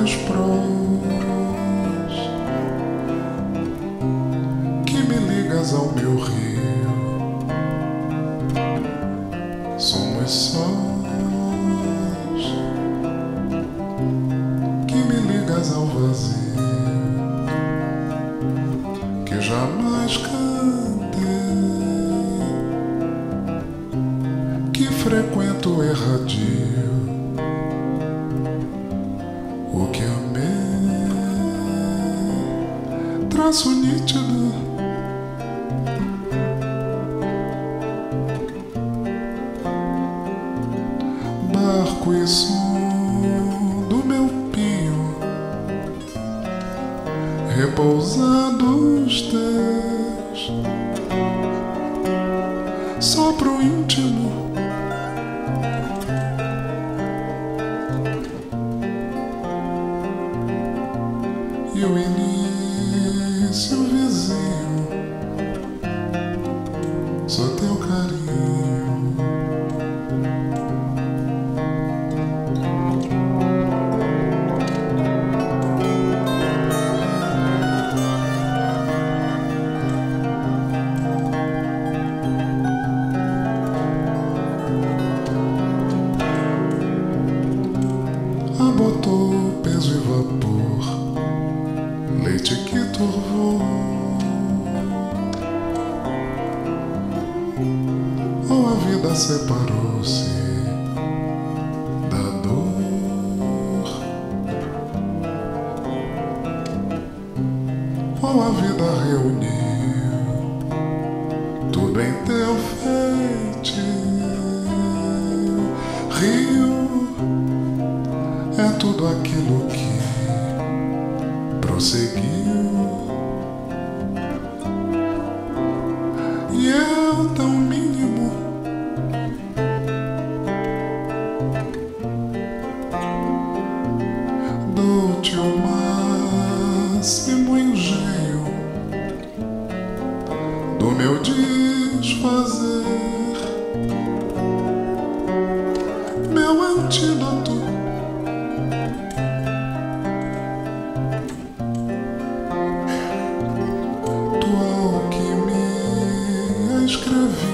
meus que me ligas ao meu rio. Somos sós que me ligas ao vazio que jamais cantei, que frequento erradio. Traço nítido. barco e som do meu pio, repousados teus, só pro íntimo. Vizinho, só teu carinho. abotou peso e vapor, leite que turvou. vida separou-se da dor. Ou a vida reuniu tudo em teu feito. Rio é tudo aquilo que prosseguiu. E eu tão meu desfazer. Meu antídoto. Tua alquimia escrevi.